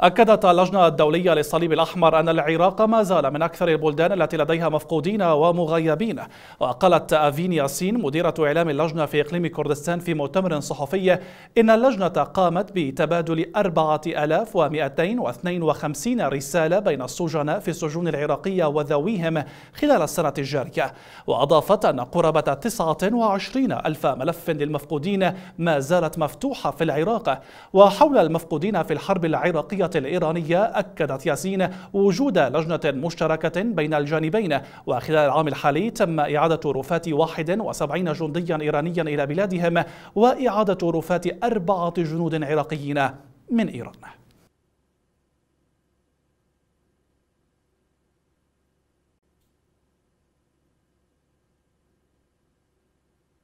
أكدت اللجنة الدولية للصليب الأحمر أن العراق ما زال من أكثر البلدان التي لديها مفقودين ومغيبين. وقالت أفين ياسين مديرة إعلام اللجنة في إقليم كردستان في مؤتمر صحفي إن اللجنة قامت بتبادل 4252 رسالة بين السجناء في السجون العراقية وذويهم خلال السنة الجارية. وأضافت أن قرابة 29 ألف ملف للمفقودين ما زالت مفتوحة في العراق. وحول المفقودين في الحرب العراقية الإيرانية أكدت ياسين وجود لجنة مشتركة بين الجانبين وخلال العام الحالي تم إعادة رفات 71 جنديا إيرانيا إلى بلادهم وإعادة رفات أربعة جنود عراقيين من إيران.